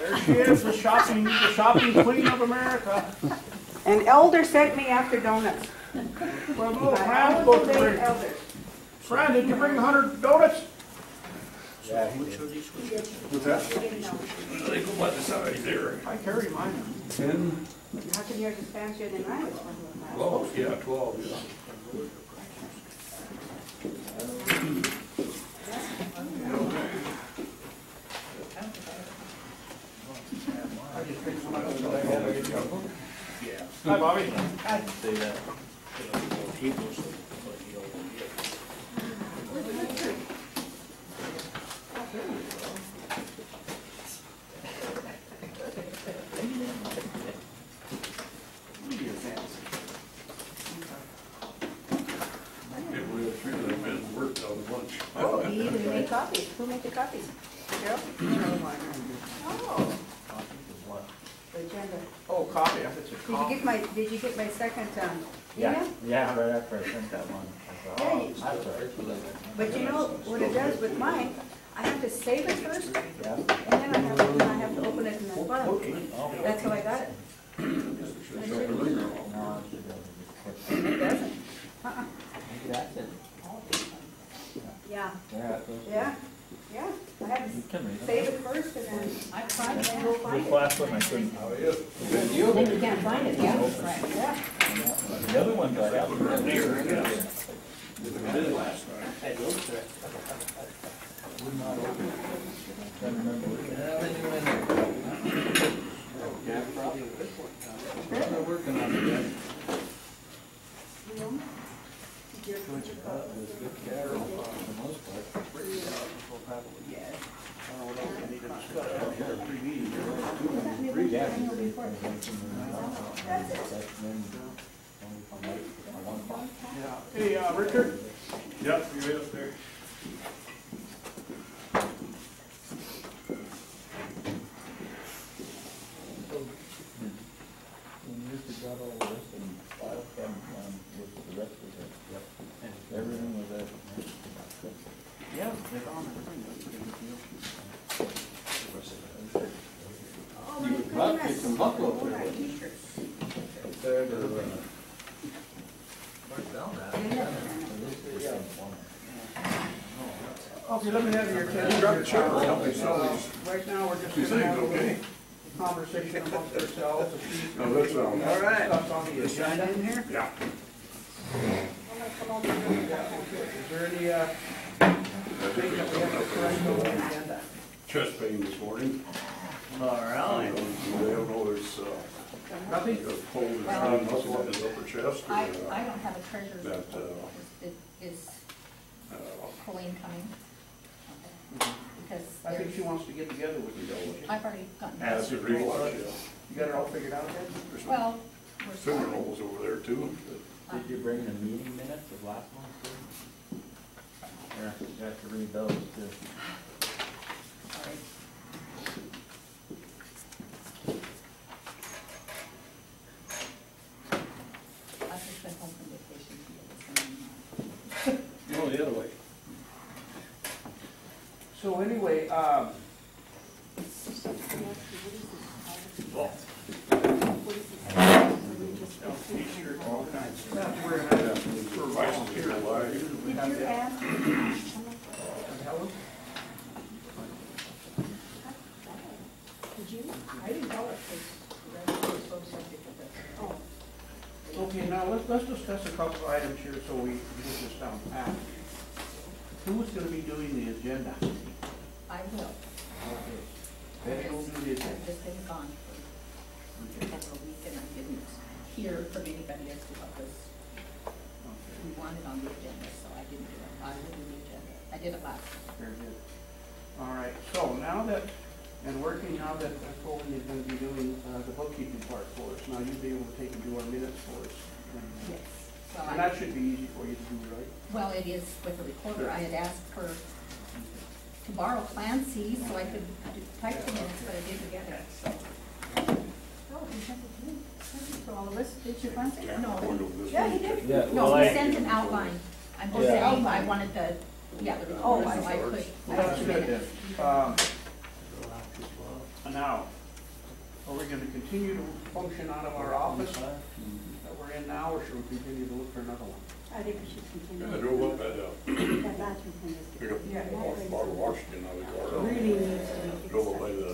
There she is, the shopping, the shopping queen of America. An elder sent me after donuts. Well, little I Fran, always supposed to obey bring, elders. Fran, did you bring a hundred donuts? Yeah. What's that? They go by the side there. I carry mine. Ten? How can yours is fancier than mine is? Oh, yeah, twelve, yeah. I just picked some up so I had to get you. Yeah. Hi, Bobby. Say that. People, but you don't get. Get rid of three of them and worked on lunch. Oh, he even made copies. Who made the copies? Carol? Oh. The agenda. Oh, copy, if it's a Did you copy. get my, did you get my second, um, Yeah, email? yeah, right after I sent that one. I thought, Yeah, oh, you- that's all right. But you know what it does with mine? I have to save it first, Yeah. and then I have, to- I have to open it in the file. That's how I got it. no, I should be able to just click. It doesn't. Uh-uh. That's it. Yeah, Yeah, yeah, yeah. I have You to can read save it. it first, and then I find it, and go find This it. last one I couldn't. Then you can't find it, yeah, right, yeah. The other ones I have. Você não votou. Nothing? a cold and pain muscle in his upper chest or, I, I uh, don't have a treasurer's that, report. uh, Is, is uh, Colleen coming? Because I think she there's, wants to get together with you, though. I've already gotten. acid reflux, yeah. You got it all figured out yet? There's some Well, we're finger starting. holes over there too. Did you bring the meeting minutes of last month too? Yeah, you have to read those too. Sorry. I've just been home from vacation. so, No, the other way. So anyway, um, that's where, uh, For vice chair live. Did you ask? Helen? Did you? I didn't know it was, that was so subject of this. Oh, Okay, now let's, discuss a couple of items here so we get this down pat. Who's gonna be doing the agenda? I will. Okay. Betty will do the I've agenda. just been gone for a couple of weeks and I didn't hear from anybody else to what was, we wanted on the agenda, so I didn't do it. I will do the agenda. I did it last. Very good. All right, so now that, and working now that Colleen is gonna be doing, uh, the bookkeeping part for us, now you'll be able to take and do our minutes for us. And- Yes. So And I, that should be easy for you to do, right? well, it is with the recorder. I had asked for, to borrow Clancy so I could do- type the minutes, but I didn't get it, so. oh, he sent it to me. Thank you for all of this. Did you find it? No, Yeah, he did. Yeah, no, he I, sent an outline. I'm just Yeah. saying, I wanted the, yeah, the Oh, recorder, I so I could. Well, that's good then. Um, Now, are we gonna continue to function out of our office that we're in now, or should we continue to look for another one? I think we should continue. I drove up at, uh, That bathroom thing is. pick up Yeah. bottle of Washington out of the car. Really needs to be Drove up by the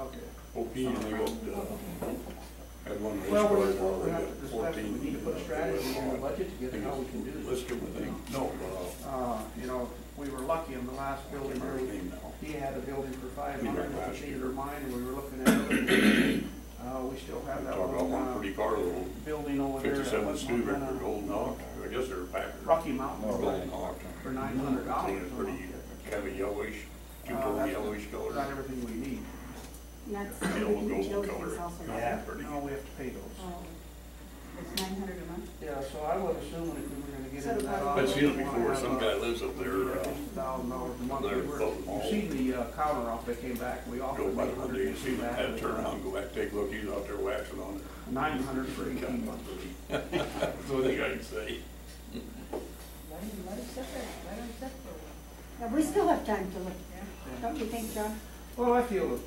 Okay. OP and they got, uh, had one race Well, car, we, now we they have got to discuss, fourteen. we need to put a strategy in the budget together how we can do this. Let's this. give them a thing, no, uh, Uh, you know, we were lucky in the last building where his he had a building for five We hundred, went which was either mine, and we were looking at it. Uh, we still have that Talk about one, one uh, pretty car, little building over there. that fifty-seven was Stuber, Montana- Golden Hawk, I guess they're Packard. Rocky Mountain, Oh, Golden Hawk. for nine hundred dollars. Thing is pretty, kind of yellowish, two Uh, tone yellowish color. Not everything we need. And that's, Yellow everything gold utilities color. also. Yeah. Pretty. No, we have to pay those. Oh, It's nine hundred a month? Yeah, so I would assume that if we were gonna get So into that. the- I've seen it before, some guy lives up there, uh, Thousand dollars a month. they're We were- above the You see the uh, counter off, they came back, we go by the hundred day, and see see them, that. had to turn around, go back, take a look, he's out there waxing on it. Nine hundred for eighteen months. That's the only thing I can say. Let him, let him sit there, let him sit there. Yeah, we still have time to look, Yeah. don't you think, John? Well, I feel, that-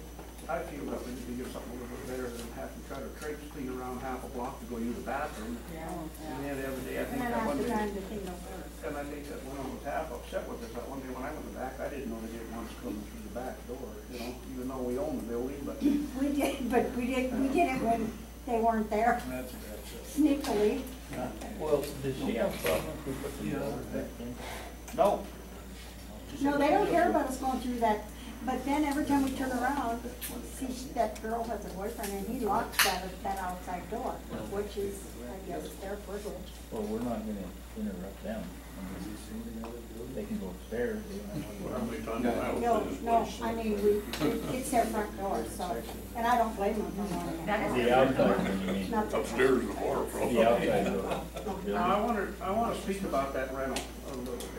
I feel that we need to give something a little bit better than have to try to traipse clean around half a block to go use the bathroom. Yeah. And then the other day, I think that one day, time, the thing don't work. and I think that one I was half upset with is that one day when I went back, I didn't know they didn't want us coming through the back door, you know, even though we own the building, but We did, but we did, we did it when they weren't there, sneakily. Well, does she have problems with putting the doors back in? no. No, they don't care about us going through that, but then every time we turn around, see that girl has a boyfriend and he locks that, that outside door, which is, I guess, their privilege. Well, we're not gonna interrupt them. I They can go upstairs, they don't have to go How down. many times I No, was in this no. I mean, we, it's their front door, so, and I don't blame them for wanting it. That is- The outside, one, you mean, Not the- Upstairs is the bar, from. the outside door. Now, I wonder, I wanna speak about that rental a little bit.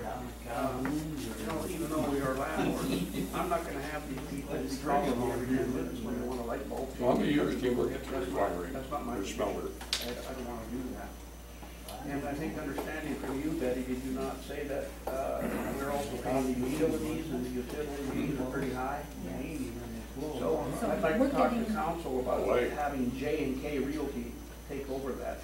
Um, You know, even though we are landlords, I'm not gonna have these people be calling me every ten minutes when they want a light bulb. So how many years do you work at the That's not- refinery, That's not my. or smelter? I, I don't wanna do that. And I think understanding from you, Betty, did you not say that, uh, we're also paying the utilities and the utilities are pretty high? So So I'd like to talk to getting- council about Why? having J and K Realty take over that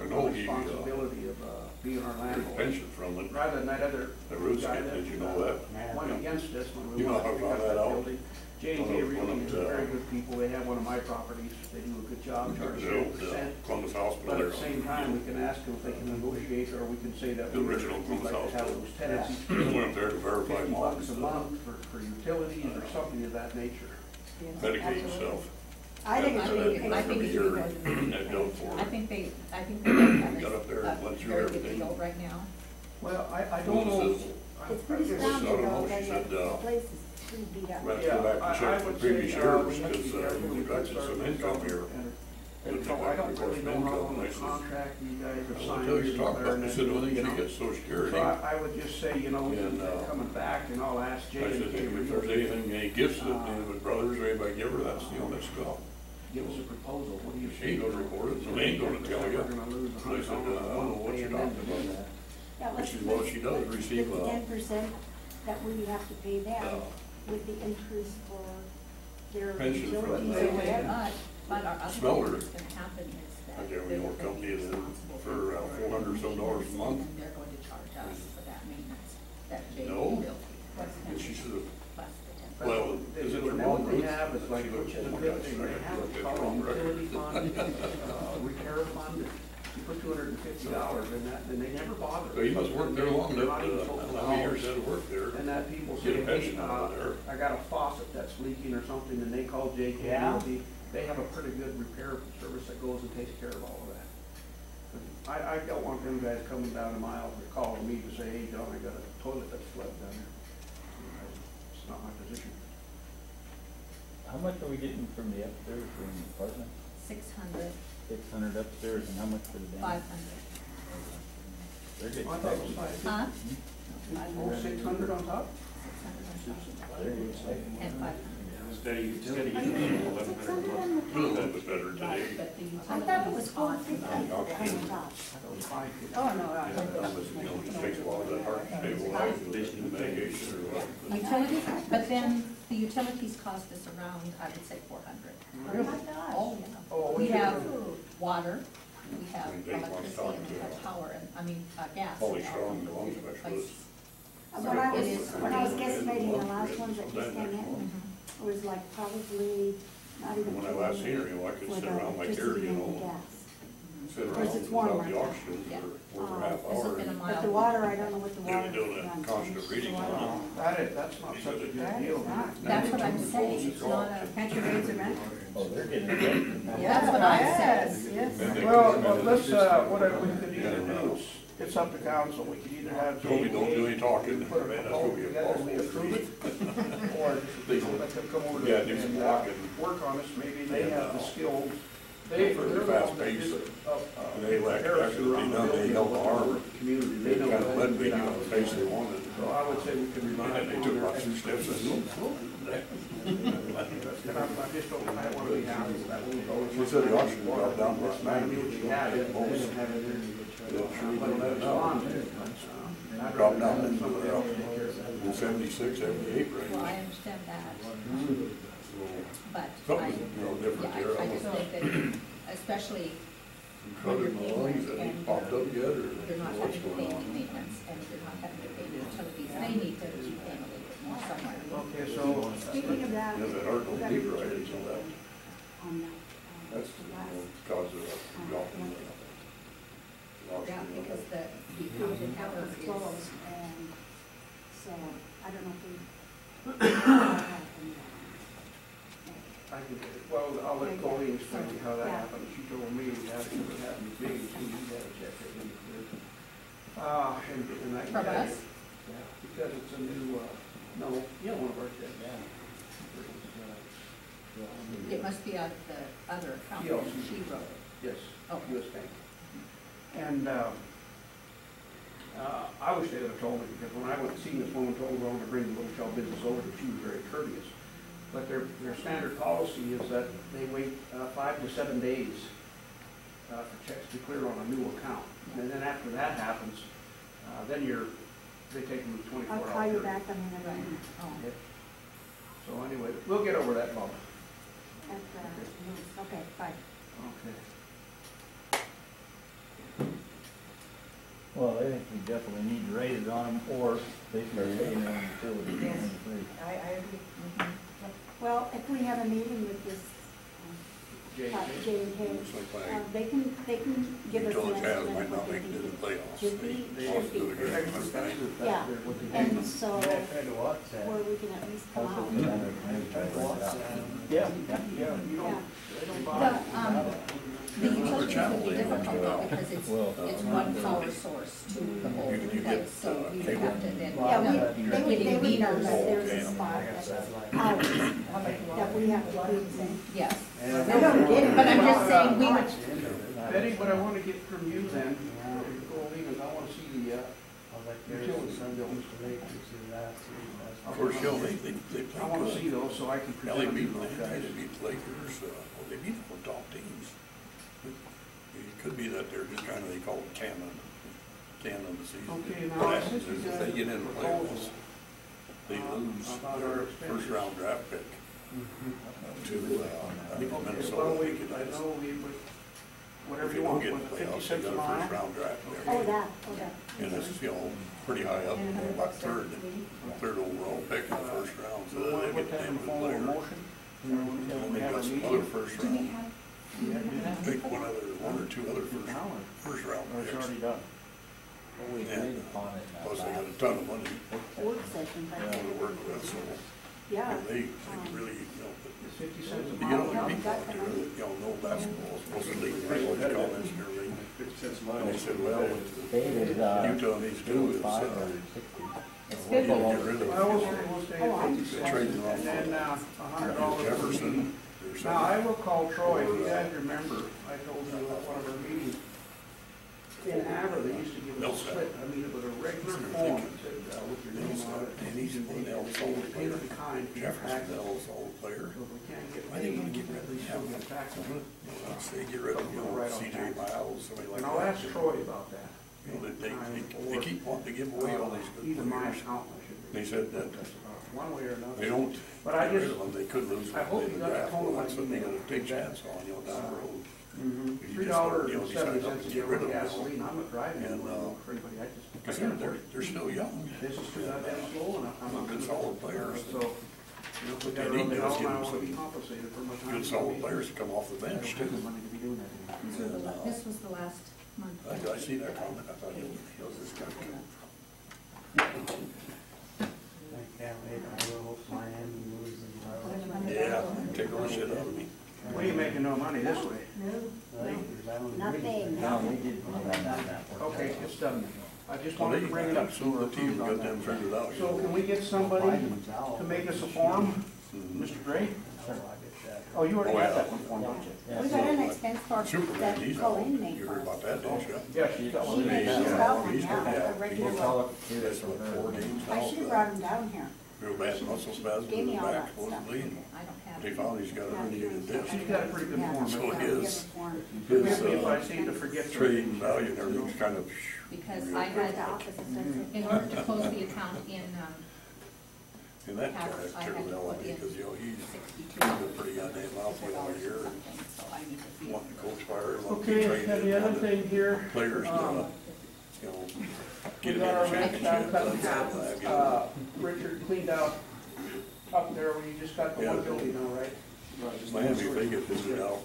I know he, uh, responsibility of, uh, being our took landlord. pension from it, Rather than that other the roots guy kid, that, did you know uh, that? went against us when we You know wanted to how I pick up found that that out? building. J and K One Realty is the- very good people, they have one of my properties, they do a good job, charge The zero old, uh, percent. Columbus Hospital But at the same time, we can ask them if they can negotiate, or we can say that The we original we'd like to have Columbus those tenants each Just went up there to verify fifty mom, bucks a month for, for utilities or something of that nature. Medicaid stuff. I think it's I really. think- I think it's Your- because of- That bill for I it. think they, I think they have Got up there and a went through very good everything. deal right now. Well, I, I don't know. this is- It's pretty I guess- astounding I don't know, though, she that said, the uh, place is pretty beat up. We have to go back and check the previous say, uh, years, we have to be because, uh, careful we with got some income here. and- We'll And take so I don't the really know how and I much says, contract you guys have signed. tell you, talk her about, and I said, well, you then know. she social security. So I, I would just say, you know, And, uh, coming back and I'll ask Jay I and said, Kay if there's Realty, anything, any gifts that, any of the brothers or anybody give her, that's the only stuff. give us a proposal, what do you? She ain't gonna record it, so they ain't gonna tell you. We're gonna lose a So I said, uh, I don't know what you're talking about. Yeah, Which let's- is what she does receive, uh, Ten percent that we have to pay them Uh, with the increase for their Pension from utilities the- or whatever. But, but our other Smelter. what's gonna happen is that. I can't they're remember what gonna company be it is, responsible for, uh, it, 400 some dollars a month. And they're going to charge us for that maintenance, that J No. bill. Plus And she should have, plus the ten. well, is it your mom, What they have is like, She which goes, a "Oh my good gosh, thing, I they gotta have look what's at the a wrong record." utility fund, uh, repair fund. You put two hundred and fifty dollars in that, and they never bother. So you must work there long They're enough, not even supposed to how many years call. had to work there? And that people Get say, hey, pension out uh, of there. I got a faucet that's leaking or something, and they call JK Yeah. Realty. They have a pretty good repair service that goes and takes care of all of that. I, I don't want them guys coming down the mile to call me to say, hey, John, I got a toilet that's flooded down there. It's not my position. How much are we getting from the upstairs from the apartment? Six hundred, Six hundred upstairs and how much for the down? five hundred. They're I getting thought it was paid. Hmm? five Huh? fifty. Five Oh, hundred. six hundred on top? Six hundred on top. They're getting paid. And five hundred. Steady, steady. Are you paying six hundred on the A little top? bit better today. But the I thought it was utilities four on- fifty on the top. I thought it was five fifty. Oh, no, Yeah, that was, you know, just takes a while, that heart stabilization, medication or what. Utilities, but then The utilities cost us around, I would say four hundred. Oh my gosh. Oh, yeah. Oh, We we have should- water, we have They want electricity, talk and we have power, and, I mean, uh, gas. Holy and all Strong, of the loan those specialist. places. Uh, When I was, is- when I was guesstimating the last ones that just came in, it was like probably not even. When I last seen her, you know, I could sit around like here, you know, gas. Sit Of around course, it's without warm the right oxygen Yeah. for over half This been a and mild. But the water, I don't know what the They were water. doing a runs constant on. reading So I don't on it. know. That is, that's not such a good That is deal. not. That's what I'm saying, it's not a, Can't you raise the rent? Oh, they're getting it. That's what I said. Yes, yes. And they Well, come well, let's, uh, what I- we could either do, it's up to council, we could either have. Told me don't do any talking. Put a Man, that's proposal gonna be together, and we impossible. approve it, or let them come over Yeah, do some and, uh, walking. work on this, maybe they have the skills. They, for the fast ones pace, uh, uh, and they like- Harrison actually around the done, they building, held the what arm. Community, They they know. kind of how led me get out the of place there. they wanted. So I would say we can rely And they took their about two steps and expertise. And I'm, I just don't, I want to be happy with that little goal. She said the auction got down last night. I knew what you had, it, they didn't have it in. That sure But didn't it's know. on there. Uh, I'd Dropped down have into somebody else take care of that. In seventy-six, seventy-eight range. well, I understand that, So, but I, Something, you know, different yeah, there. I, I just think that, especially Cut in the lines, that he popped up yet, or you're not what's having to going pay on? any maintenance, and you're not having to pay the utilities, they need to keep paying a little bit more somewhere. Okay, so. Speaking of that. Yeah, that art we don't got right, picture so that, On that. uh, that's, the last, know, cause of uh, golf. the Yeah, auction, you know. because the, the It fountain hour was is, closed, and so, I don't know if we. I can, well, I'll let Colleen explain to you how that Yeah. happened. She told me that it would happen to me, she had to check it in. Uh, and, and I. can From tell you- us? Yeah, because it's a new, uh, no, yeah, one of our checks. it must be out of the other account Yeah. that she wrote. Yes, Okay. US Bank. And, uh, uh, I wish they would have told me, because when I went to see this woman, told her I want to bring the little shop business over, she was very courteous. But their, their standard policy is that they wait, uh, five to seven days, uh, for checks to clear on a new account. And then after that happens, uh, then you're, they take them twenty-four I'll hours. call you back on the Right. other, Oh. So anyway, we'll get over that bump. at, uh, okay, bye. Okay. Well, I think we definitely need to raise it on them, or they start paying their own utilities. Yes. on. I, I agree. Mhm. Well, if we have a meeting with this, Jay, J and K, It's like uh, they can, they can give us an utility has estimate might of not what they make it to think. the playoffs. Should be, They should also do be. it here. They're expensive, that's Yeah. their- what they do. And so, Kind of what's that? where we can at least come out. they have a- maybe try to rent it out. Yeah, yeah, you don't, they don't The, buy. um, the utilities would be difficult though, because it's, it's one power source to the whole You- you place, so uh, you would have to then. Yeah, we, end they would, they getting would know that there's a spot I that's that's ours, that we have to do things. Yes, They don't get it. but I'm just saying, we would, Betty, what I wanna get from you then, uh, Goldie, is I wanna see the, uh, I was like, there's Utilities. some bills to make, you see that's. Of course, they, they, they I wanna see good. those so I can Yeah, present they them beat, to those they guys. they beat the Lakers, uh, well, they beat the top teams. It could be that they're just kind of, they call it canon, canon the season. Okay, now, What happens since we is if got they get in the proposals, playoffs, they uh, lose about their our expenses. first round draft pick to, uh, I think Okay, well, Minnesota, we, think I know we would, If whatever they you don't want, get in was the it playoffs, they cents a got a first mile? round draft pick. Oh, that, oh, that. And it's, you know, pretty high up, about third, third overall pick in the first round, so So we wanna they put get that a in the good form of a player. motion? And Until then we they have got a some meeting? other first do we round, have, You have to do that? pick one other, one or two other first, first round Or it's picks. already done. Well, we agreed upon it. not Plus they got a last ton of money Work session, but. to work with, so, Yeah. and they, they really, you know, but It's fifty cents a you get mile. all the people out there that, you know, know basketball, supposed to lead the college comments and everything. And they said, well, what David, uh, Utah needs to do is, five uh, or sixty. It's We'll good. go get over. rid of Well, we'll stay, we'll Oh, I'm fifty cents, Trading off and then, uh, a hundred dollars Jefferson, meeting. there's Now, I will call Troy, if you guys remember, I told you at one of our meetings, in Havre, they used to give us a slip, I mean, it was a regular form, said, uh, with your name on it. and he's and one they- else they all would pay player. the kind for your Jefferson taxes. Bell's old player. So if we can't get I paid, think we get rid of him. get taxes. You know, Let's say get rid of, you know, Right on CJ tax. Miles, somebody like And that. I'll ask Troy about that. You know, they, they, they- they keep wanting to give away all these good my players. account, I should. They said that one way or another. They don't But I get rid just- of them, they could lose I hope them in you the got that draft, home well, that's what they email. gotta take chance on, you know, down the road. Mhm. You Three just dollars don't- you and seventy decide not cents to a get rid gallon of of them, gasoline, I'm not driving And, anymore uh, for anybody, I just, Cause they're, they're, they're still young. This is too goddamn slow and I'm not. Good solid players. So, you know, if we What got they around need the to do is helm, give I them wanna be some compensated for my time. Good solid players to come off the I don't bench have the too. money to be doing that anymore. These were the la- This was the last month. I, I see that comment, I thought, you know, this guy could. I can't wait, I will hope Miami loses. Yeah, take all the shit out of me. We ain't making no money this way. Nothing. No, we did, we had that, that worked Okay, it's done. Um, I just wanted to bring it up. so the team got them figured out. So can we get somebody to make us a form. Mr. Gray? So I get that. Oh, you already Oh, got that one form, don't you? Yeah, We got an expense card Superman, that he's Colleen out, made you for heard us. about that, didn't you? Yeah, she's got She one. made, Yeah. she's got one, He's yeah, got- a regular We'll call one. it, That's this what, four her. games I should've uh, brought him down here. Real bad muscle spasms Gave in me all back that stuff. supposedly, and I don't have. they found he's got a herniated disc. She's got a pretty good Yeah, form. So yeah, it we have is. a form. Forgive His, me if I uh, seem to forget. the- trade and value and everything's kind of. Because I had, The office in order to close the account in, um, And that kind House, of I turned had to out because, you know, he's, sixty-two. he's a pretty goddamn four mouthful over dollars here. something, so I need to feel. Wanting to coach fire, wanting to Okay, train and it, the other wanting thing here, players to, um, you know, we get got our in a ranch down championship. cut in half. all I have, Uh. Richard cleaned out up there where you just got the Yeah. one building now, right? Miami, if they get visited out,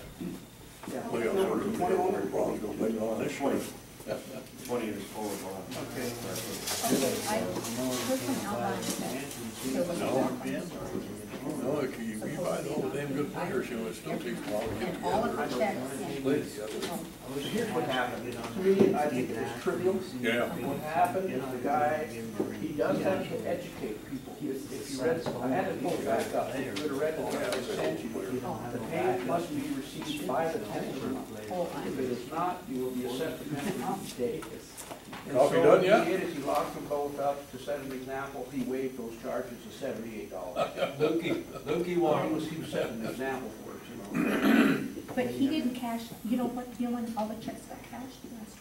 Yeah. playoffs are gonna be over, Bronx gonna play on this year. Twenty years forward, well, Okay. Okay, I, here's some outline that there was a No. lot No, if you, you buy all the damn good players, you know, it still takes a while to get And all of together. Play together. um, Here's what happened. To me, I think it's trivial. Yeah. What happened is the guy, he does have to educate people. If if you read, I had it pulled back up, if you would have read the text I sent you, the payment must be received by the tenant per month. oh, If I, it is not, you will be assessed a penalty each day. And Coffee so done what yet? he did is he locked them both uh, up, to set an example, he waived those charges of seventy-eight dollars. Lukey, Lukey He was, he was setting an example for us, you know. but he didn't cash, you know what, you know when all the checks got cashed last week?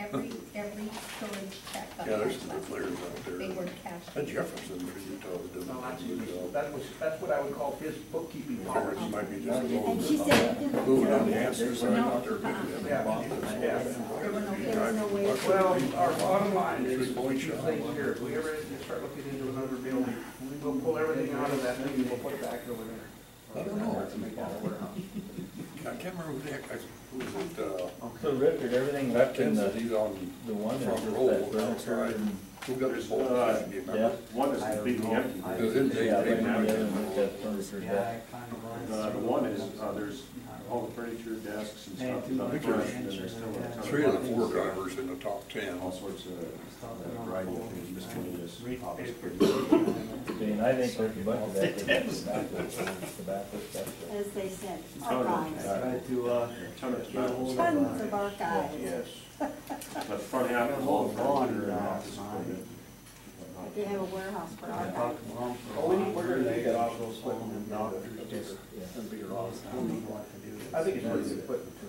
Every, every storage check got Yeah, there's cashed some good last players out there. They were cashed. That Jefferson for Utah was doing No, that's, good job. that was, that's what I would call his bookkeeping powers. Figures might be just a And little she said, moving on the answers, I No, thought they're good. uh-uh. Yeah, yeah. There were no there was no way. Well, our bottom line is, we two things here, if we ever start looking into another building, we'll pull everything out of that thing and we'll put it back over there. I don't know. To make that a warehouse. I can't remember who the heck, I, who was it, uh, So Richard, everything left in Kansas, the, he's on the one is front just row that furniture outside. and, Who got this whole Uh, thing, do you remember? One is completely empty. It was in Yeah, Dayton, right now, the other one is furniture Yeah, desk. I kinda Uh, the one it. is, uh, there's all the furniture, desks and stuff. too is much unfinished, and there's still a yeah. ton of Three of the four uh, drivers in the top ten. All sorts of, uh, variety of things, miscellaneous. Read office paper. equipment. I mean, I think there's a bunch of that, that's tobacco, tobacco stuff. As they said, Ton of- archives, Tried to, uh, Ton of get a hold tobacco. of, tons uh, of archives. Yes. But front half is all furniture and office equipment. But they have a warehouse for I archives. talked to Ron for a Oh, we- while. They take got that all off those equipment and doctors doctors, just, And be your I office. don't know what to do. I think it's pretty good equipment too.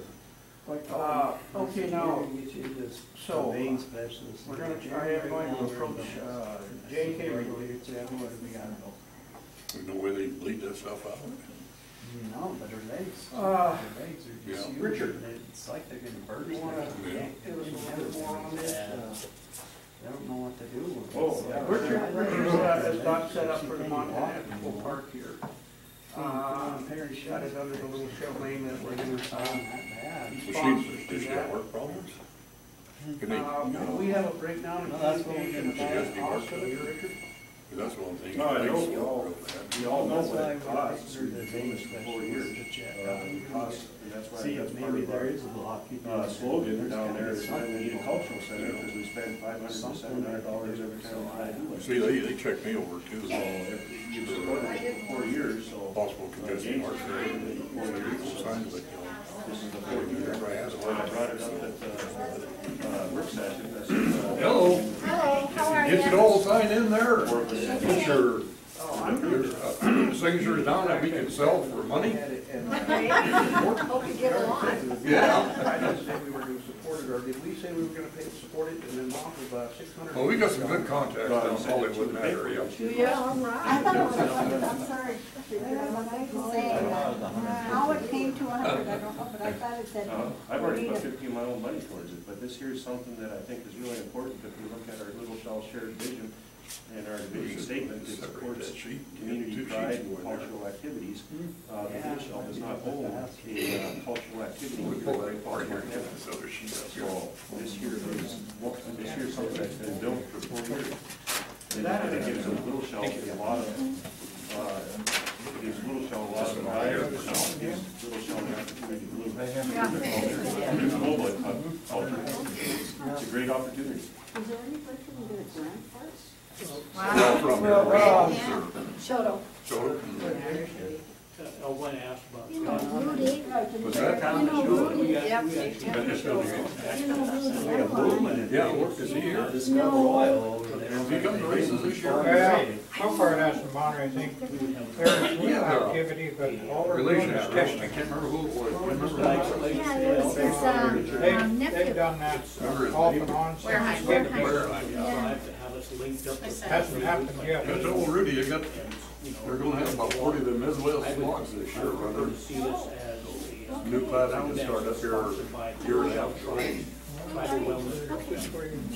Uh, okay, now, Get you this so, we're gonna, I am going to approach, uh, J and K Regulators, yeah, what do we got? There's no way they bleed that stuff out. No, but her legs, Uh, legs are just yeah. huge. Richard. and It's like they're gonna burst. You wanna They Yeah. give us a little bit more on this? Uh, don't know what to do with it. Oh, Richard, Richard uh, has got set up for the Montana ExpoPark here. Uh, Perry got it under the little shell name that we're gonna, It's not that bad. Well, sponsors she, do does she have work problems? Can they, Uh, we have a breakdown in No, that's what we're communication gonna about do. cost of it, Richard? that's one thing. No, I know, They we all- real bad. We all know That's what why it we costs, pictured the we're vein doing this for four years. specialist to check Uh, out. it costs, and that's why, See, that's if part maybe of there our, is a block. you can- uh, slogan there's down gotta there be is we need a cultural center, because we spend five hundred to seven hundred dollars every time we try to do it. See, they, they check me over too, So, so if you support it for four years, so. possible congestion heart failure, Four years. full signs of it, you know. This is the fourth year, Never had when I brought it up at, uh, uh, work session, I said, uh. Hello. Hello, how are you? Get it all signed in there. Four percent. Get your, Oh, I'm your uh, signatures down that we can sell for money. Had it, and, uh, Hope you get along. Yeah. I didn't say we were gonna support it or did we say we were gonna pay, support it, and then off of, uh, six hundred? Well, we got some good contacts down Hollywood in that area. Do you? All I right. thought it was a hundred, I'm sorry. I'm saying that. How it came to a hundred, I don't know, but I thought it said. Uh, I've already put need a- of my own money towards it, but this here is something that I think is really important, if we look at our Little Shell shared vision and our vision statement, it Separate supports community pride and cultural activities. Uh, the Little Shell does not own a uh, cultural activity. We in pull Great that Falls, part here, Montana. this other sheet up. So this year this here is something that's been built for four years. And that it gives the Little Shell a lot of, uh, gives Little Shell a lot of value, gives Little Shell an opportunity to live their culture, their global culture. It's a great opportunity. Is there any place we can get a grant for it? Well, from Well, well, here, Shoto. so, I want to ask about. You know, Rudy. was that? You know, Rudy. Yep. That is building. You know, Rudy. Yeah, work is here. No. If he comes to races this year. Well, so far that's the Monterey, I think there's real activity, but all we're doing Relation, is I can't remember who it was. Remember that? Yeah, it was his, um, They've, um, they've done that Remember his off and on Where, since where, fifty. Where, I- Yeah. Hasn't happened yet. I told Rudy, you got, they're gonna have about forty of them Isabel slogs this year, running. New class that can start up here, year and a half ago. tribal wellness program.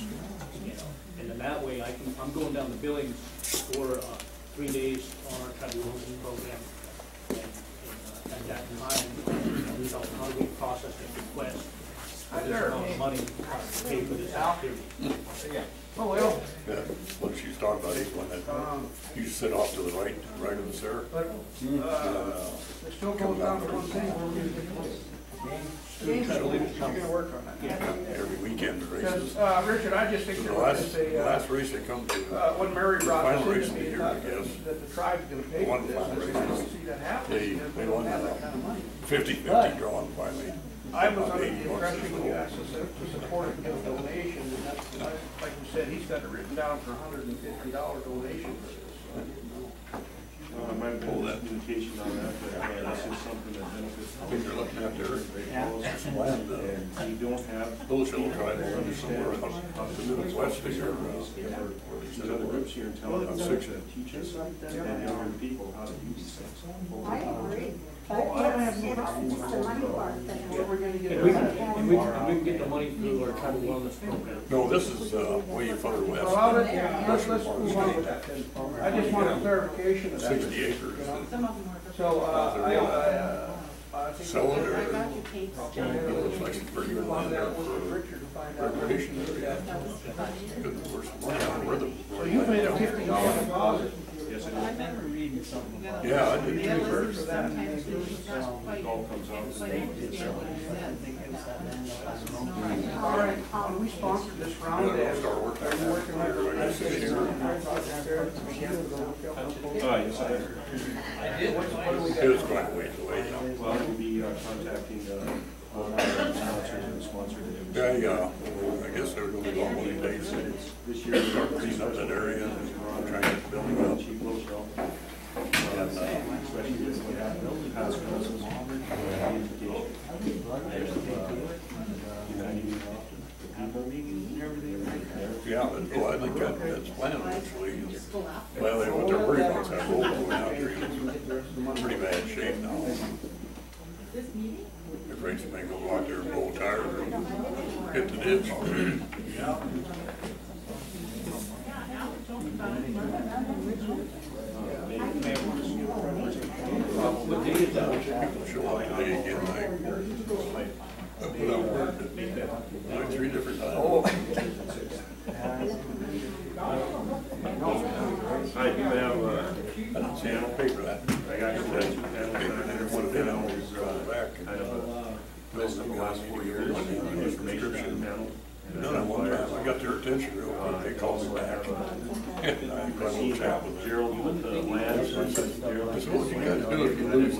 You know, and then that way I can, I'm going down the billings for, uh, three days on our tribal wellness program. And, and, uh, at that time, you we don't, how do we process the request? for this amount of money to pay for this activity. Oh, well, Yeah, what she's talking about is one that, um, you sit off to the right, right of the Sarah. but, uh, it still goes down to one thing, we get the James, you're gonna work on that. Yeah, Every weekend the races. Uh, Richard, I just think The there last, was the a, uh, last race they come to, uh, when Mary brought final this race into of the year, uh, I guess. that the tribe's gonna pay for One this, final I said, don't see that happening, They- because they we don't won have that. that kind of money. fifty-fifty drawn finally. I was under the impression when you asked us to support a donation, and that's, like like you said, he's got it written down for hundred and fifty dollar donation for I didn't know. Might have been miscommunication on that, but uh, this is something that benefits. I think you're looking at there, Great Falls, land, uh, And we don't have. Those will try to run somewhere out to the west of here, There's other groups here in town that teach us and younger people how to do these things. I agree, but it's, it's just the money part that. Where we're gonna get And we, can- and we, and we can get the money through our tribal wellness program. No, this is, uh, way further west. Well, I'll let, let's, let's move on with that then. I just want a clarification of that. Sixty acres. you know? Some of them were. So, uh, I, uh, I think. Sell it I or, got you, Kate. it looks like some pretty good land there With for Richard to find out. recreation area. Good, where's the money on where the. So you made a fifty dollar deposit. Yes, it I remember reading something. Yeah, I did too. listen, for that. sometimes it's not quite- all comes out. quite understand what it says. All right, when we sponsored this Yeah, round, they'll start working are on you that. it? I sit here. Uh, yes, I am. What do we got? It was quite a ways away, you. Well, we'll be uh, contacting, uh, all our sponsors and sponsors. Yeah, yeah, I guess they're gonna be on one of these days, This year. start cleaning up that area and trying to get the building up. Cheap little shell. Uh, Especially the. Yeah, but, oh, I think that, that's planned actually. Well, they, they're worried about that road going out there, pretty bad shape now. They're Afraid somebody go out there and blow hit the ditch. What day is that? People show up today again, like, I put out word, like three different times. I do have, uh, I didn't see any paper that. I got two, two panels. Paper, and then one of them was uh, back. Kind of a list of the last four years, Description. information panel. No, no, one time, I got their attention real quick, they called me back. And I had a little chat with them. Gerald with the land. I said, what you guys do if you lose,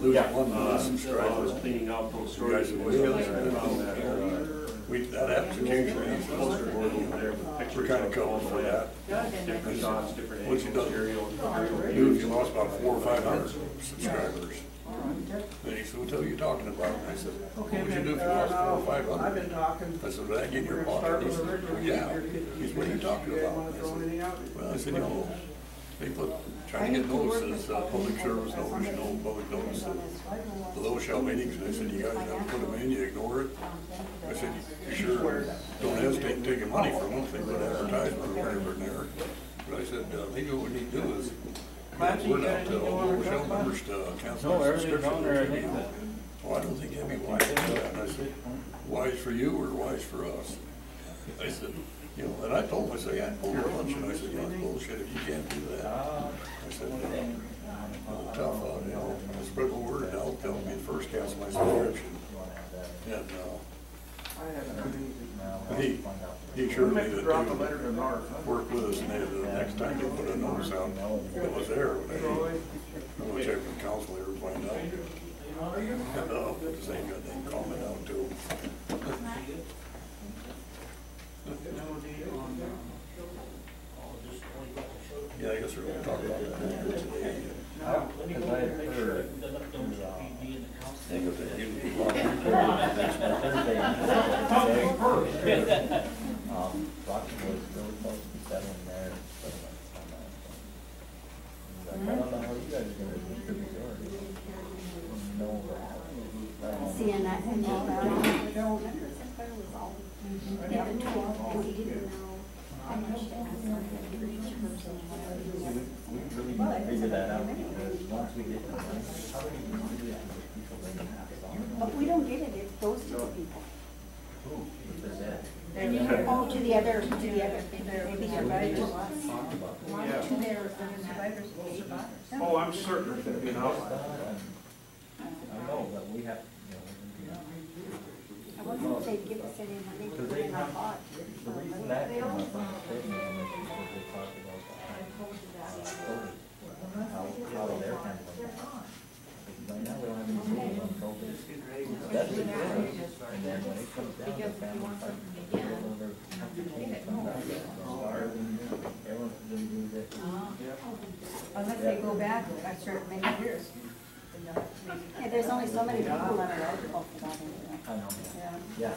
lose one Uh, subscriber? I was cleaning out those You stories. guys and will. I found that, uh, We, that application, poster board over there with we're kinda of all covered the for that. Different shots, different What's he angles, done? aerial, aerial Dude, views. you lost about four or five hundred subscribers. Then he said, what the hell are you talking about? And I said, what Okay, would you do if you lost four or five I've hundred? been talking. I said, would that get in your pocket? He said, yeah. He said, what are you talking about? I said. Well, I said, you know, they put, trying to get notices, uh, public service notice, you know, public notice of below shell meetings, and I said, you guys gotta put them in, you ignore it. I said, you sure don't hesitate in taking money for one thing, but advertisement or whatever in there. But I said, uh, maybe what we need to do is, get word out to all below shell members to cancel No, their everything's on there, I think that. Well, I don't think that'd be wise to do that. And I said, wise for you or wise for us? I said, you know, and I told him, I said, yeah, I pulled your lunch, and I said, you know, bullshit if you can't do that. I said, uh, tough out, you know, spread the word out, tell me first cancel my subscription. And, uh, I haven't heard anything. but he, he We're assured me meant that drop a they letter would to Nora. work with us, and they, the next time they put a notice out, it was there, when they, I'm gonna check with council here and find out. And, uh, put the same goddamn comment out too. Yeah, I guess we're gonna talk about that. Because I had heard, Think of you- um, Rocky was really close to settling there. but, He's like, I don't know how you guys are gonna distribute yours. No, but- Seeing that, and all that, we don't, never told, we didn't know how much to ask for each person. We really figure that out because once we get the money, how do we distribute to the that we have to on? But we don't get it, it goes to the people. Who, is that? Oh, to the other, to the other, maybe survivors. To their survivors, survivors. Oh, I'm certain there's gonna be an outline. I know, but we have, you know, I wonder if they'd give us any money to put in our pot. the reason that came up on the station is because they talked about, uh, Cobell, how, how they're handling it. Right now, we don't have any rules on Cobell. That's the difference. And then when it comes down to family, fight, people over, have to change it, come back, start, and everyone's gonna do that. Oh. Unless they go back a certain many years. Yeah, there's only so many people that are eligible for that anyway. I know, Yeah. yeah,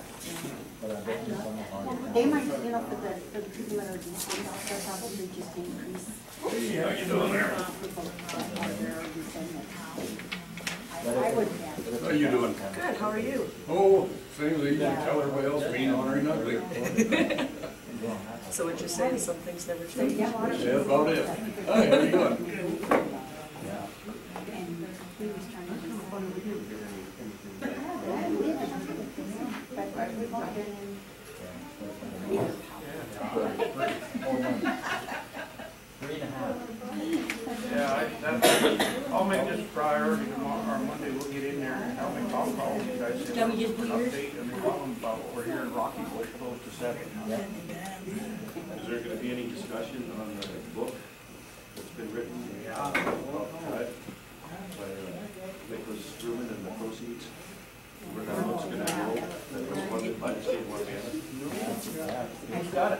but I bet you some are. They might, you know, for the, for the people that are decent, they'll probably just increase. Hey, how you doing there? Uh, people that are there descendants. I, I would, yeah. How you doing? Good, how are you? Oh, same as you tell everybody else, being honoring ugly. So what you're saying, some things never change? Yeah, a lot of That's about it. Hi, how you doing? Yeah. And he was trying to do But we've all been in. Three and a half. Yeah, I, that's, I'll make this a priority tomorrow, or Monday, we'll get in there and I'll make phone calls, you guys. Shall we just do yours? Update and tell them about what we're here in Rocky, we're supposed to set. Is there gonna be any discussion on the book that's been written? Yeah. By uh, Nicholas Vrooman and the proceeds? Where that book's gonna go, that was funded by the state of Montana. He's got it.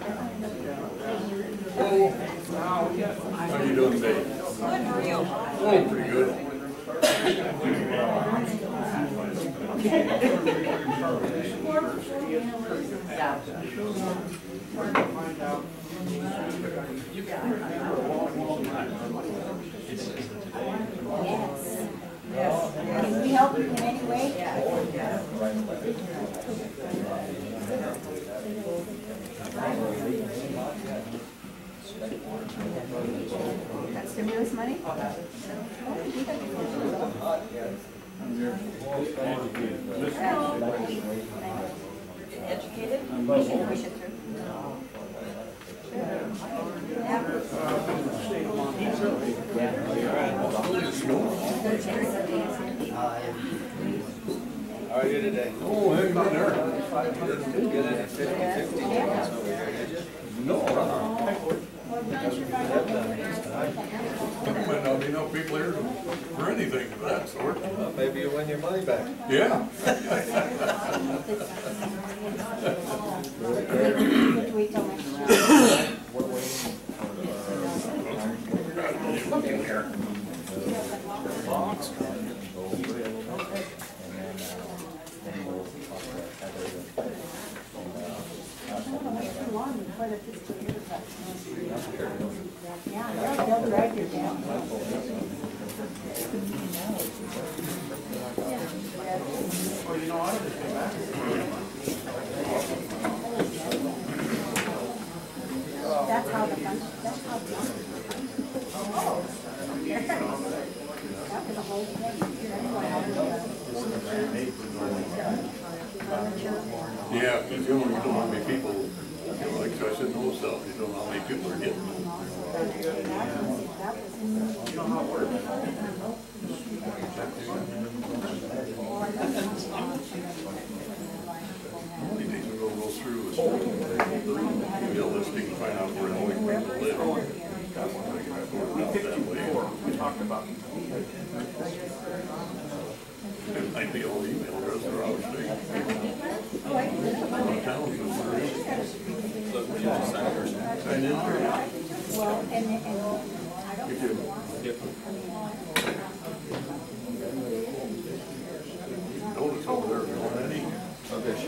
How are you doing today? Oh, pretty good. Yes. Can we help you in any way? That stimulus money? Educated? We should through. Yeah. How are you today? Oh, hey, not. not get 50 50? No. There might not be no people here for anything of that sort. Well, maybe you win your money back. Yeah.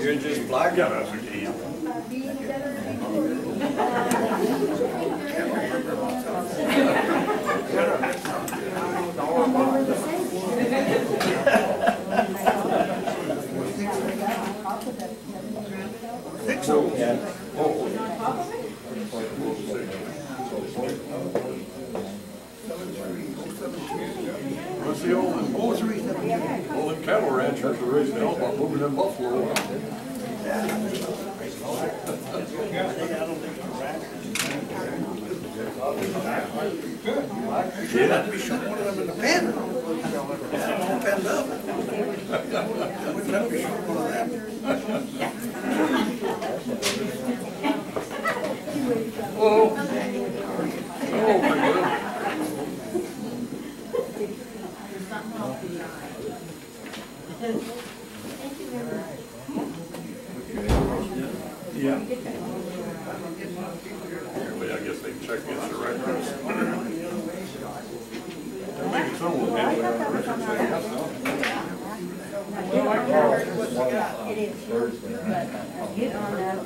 You're just blocking us, again. What's the old one? Cattle ranchers are raising hell about moving them buffalo around. Be shooting one of them in the pen. Oh. Oh, my God. Yeah. Well, I guess they can check against the records. Maybe some will handle their records, I guess. It is. Get on that.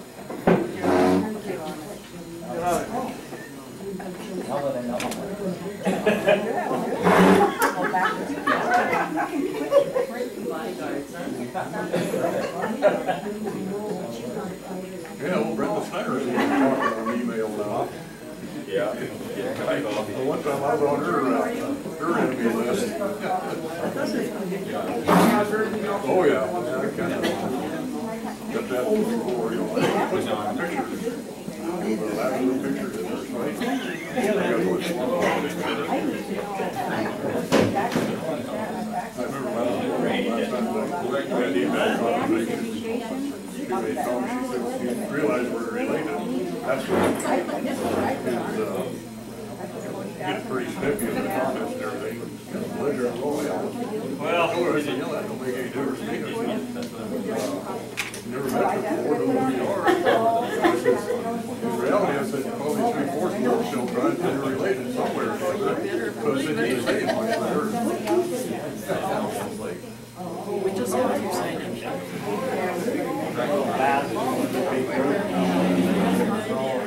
I'll let them know. Go back. Yeah, well, Brenda Snyder's been talking on email now. Yeah. The one time I was on her, uh, her enemy list. Oh, yeah, I got that before, you know, I put some pictures. But I have no pictures in there, so I-. I remember we're related. That's what, is, uh, get pretty snippy in the comments and everything. Oh, yeah. Well, I told her, I that don't make any difference to me. I said, Never met before, don't know who you are. In reality, I said, probably three fourths of those still trying to be related somewhere. So I said, you say much better. We just have to sign it. Look in the freezer. Come across the, there must be probably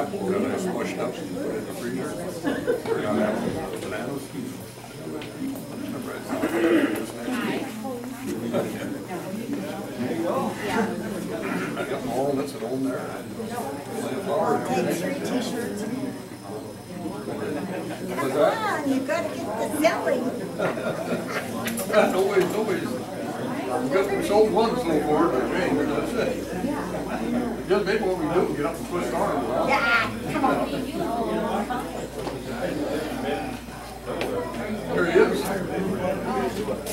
apple that I smushed up and put in the freezer. Or not apples, bananas. Remember I this next week. I got walnuts at home there. Flour. Take three t-shirts. Come on, you gotta get the selling. Nobody's, nobody's, we sold one so far, but hey, that's it. Just maybe what we do, get up and twist arms. Yeah, come on. There he is.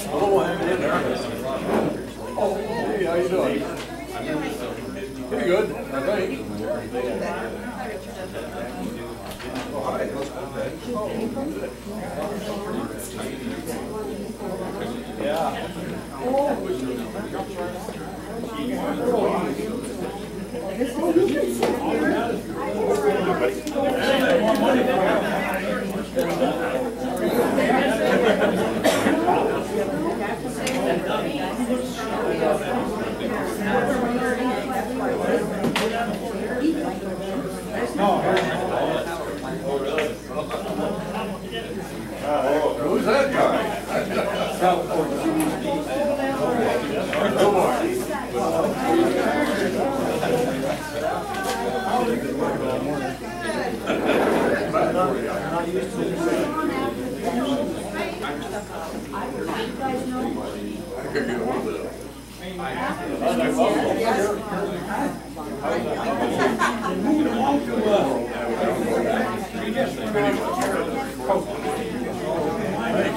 Hello, hang in there. Oh, hey, how you doing? Pretty good, I think. That guy? Good get one of the. I think I forgot how to get it out. We don't-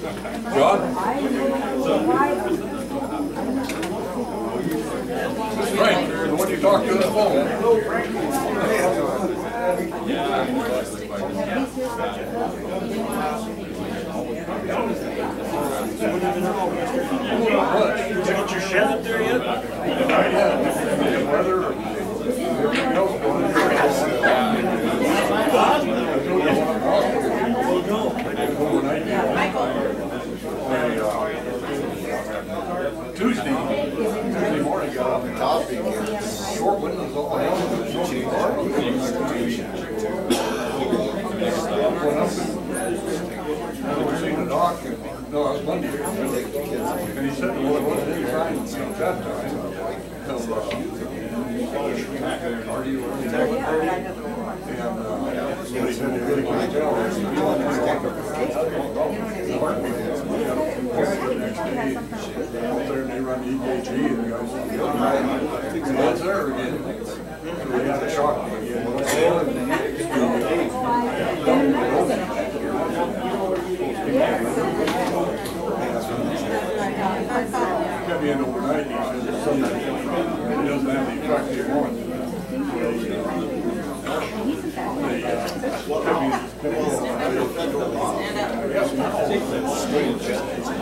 John? Frank, the one you talked to on the phone. Did you get your shed up there yet? Weather, everything Tuesday, Tuesday morning, got up and coffee, short windows all hell. Went up and we seen the doc, and, no, it was Monday. And he said, well, it wasn't any sign since that time. Till, uh, you? And, he said, you really can't. He said, "You want to Next day, out there they run the EKG and guys, and that's there again. So we had a shock Kept me in overnight, he "There's something, it doesn't have the effect want. They. Go again, have go uh,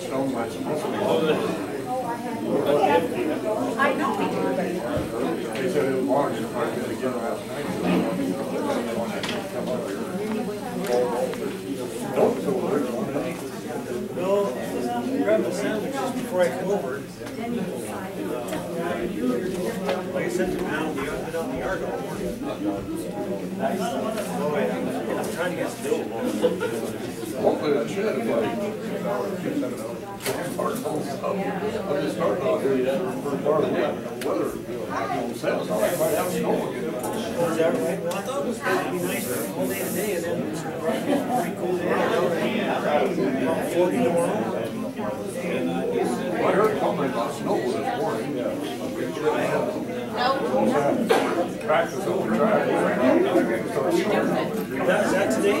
that's down my I know. They said it was large, if I did it again last night. Don't grab the before I come over. I we have been the yard. Oh. I'm trying to get still. Hopefully that shed, if I. I'm just starting out here, for part of the weather, you know? Well, I thought it was gonna be nice day today and then it's pretty cool. About forty tomorrow. I heard comment about snow this morning. Practice the track. That, is that today?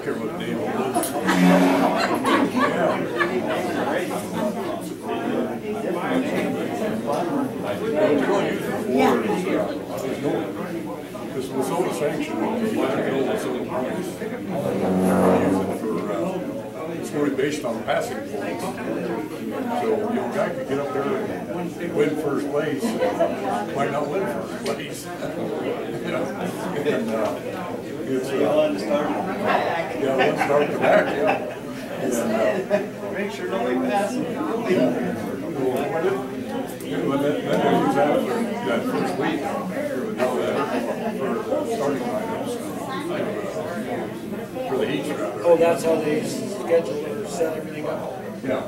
Yeah. I care what Dave will do. This Minnesota sanction, you can get over Minnesota points. Use it for, uh, It's going to be based on passing points. So, you know, a guy could get up there and win first place, might not win first place. You know, and, uh, it's, uh, yeah, let's start the back, yeah. And, uh, Make sure nobody passes. When that, that news after that first week, now that, for the starting lineups, for the heat rather. Oh, that's how they schedule or set everything up? Yeah.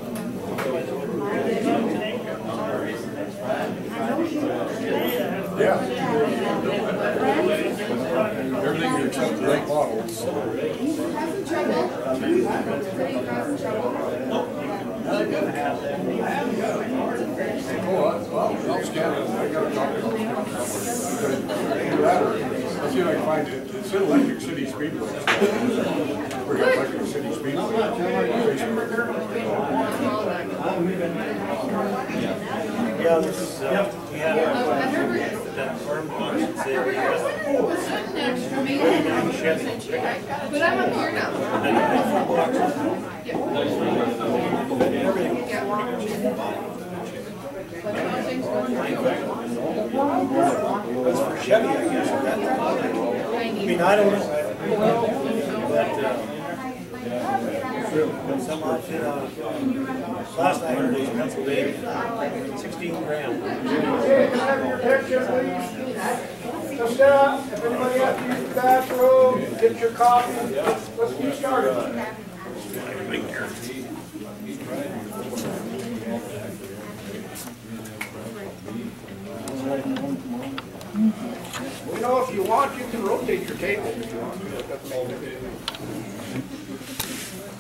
Yeah. Everything except the late models. Oh, well, I'll scan it, I got a copy. Let's see if I can find it, it's in Electric City Speedway. We got Electric City Speedway. Yeah, this is, uh, had uh, that farm auction sale. we had. But I'm up here now. That's for Chevy, I guess. I mean, I don't know. But, uh, uh, last I heard, it was Pennsylvania, sixteen grand. Use the bathroom, get your coffee, let's get started. You know, if you want, you can rotate your table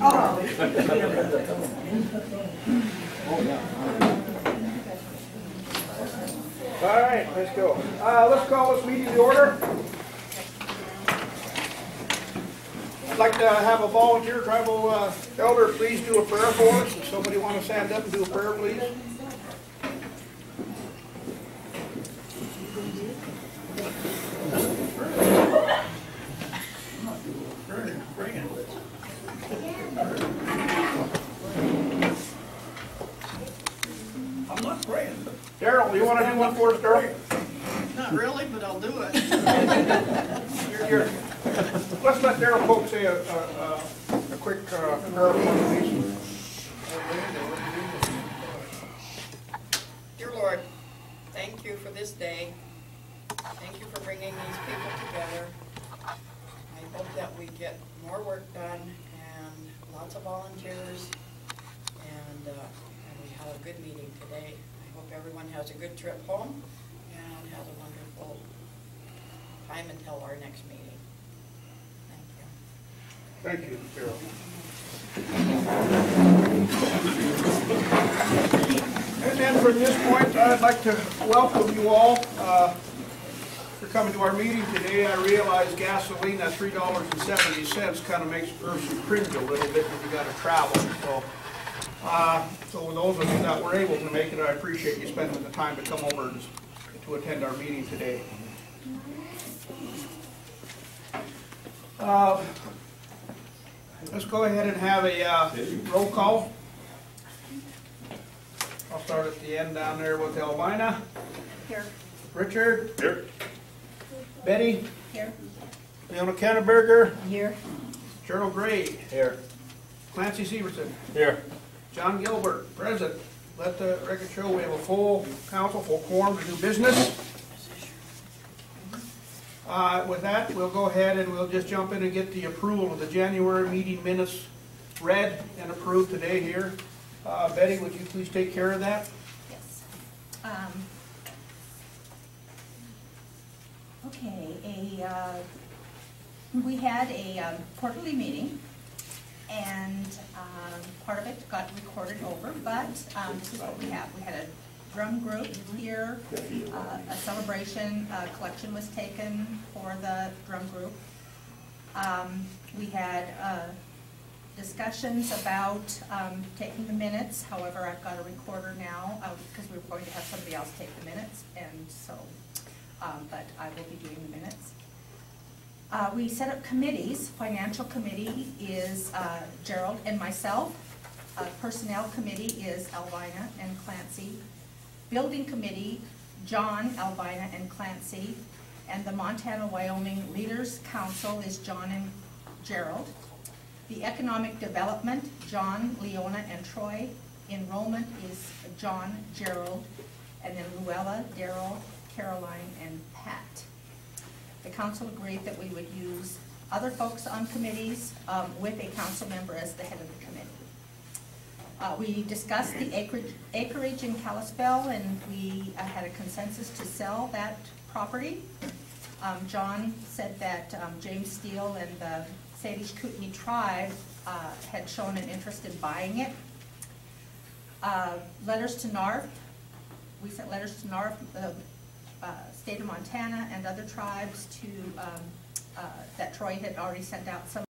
All right, let's go. Uh, let's call this meeting to order. I'd like to have a volunteer tribal uh, elder please do a prayer for us. If somebody want to stand up and do a prayer, please. I'm not praying. Daryl, you want to do one for us, Daryl? Not really, but I'll do it. You're- you're- Let's let Daryl Polk say a, a, a- a quick uh, prayer for us, please. Dear Lord, thank you for this day. Thank you for bringing these people together. I hope that we get more work done and lots of volunteers. And, uh, and we had a good meeting today. Everyone has a good trip home and has a wonderful time until our next meeting. Thank you. Thank you, Carol. And then from this point, I'd like to welcome you all uh, for coming to our meeting today. I realize gasoline at three dollars and seventy cents kind of makes a person cringe a little bit when you gotta travel, so. Uh, so with those of you that were able to make it, I appreciate you spending the time to come over and to attend our meeting today. Uh, Let's go ahead and have a uh, roll call. I'll start at the end down there with Elvina. Here. Richard. Here. Betty. Here. Leona Kenneberger. Here. Gerald Gray. Here. Clancy Severson. Here. John Gilbert, present. Let the record show we have a full council, full quorum to do business. Uh, With that, we'll go ahead and we'll just jump in and get the approval of the January meeting minutes read and approved today here. Uh, Betty, would you please take care of that? Yes. Um, Okay, a, uh, we had a um, quarterly meeting, and um, part of it got recorded over, but um, this is what we have. We had a drum group here, uh, a celebration, a collection was taken for the drum group. Um, We had uh, discussions about um, taking the minutes, however, I've got a recorder now, uh, because we were going to have somebody else take the minutes, and so, um, but I will be doing the minutes. Uh, We set up committees, financial committee is uh, Gerald and myself, Uh, personnel committee is Alvina and Clancy, building committee, John, Alvina, and Clancy, and the Montana Wyoming Leaders Council is John and Gerald. The Economic Development, John, Leona, and Troy. Enrollment is John, Gerald, and then Luella, Daryl, Caroline, and Pat. The council agreed that we would use other folks on committees um, with a council member as the head of the committee. Uh, We discussed the acreage acreage in Kalispell, and we uh, had a consensus to sell that property. Um, John said that um, James Steele and the Salish Kootenai tribe uh, had shown an interest in buying it. Uh, Letters to NARF, we sent letters to NARF, the uh, state of Montana and other tribes to, um, uh, that Troy had already sent out some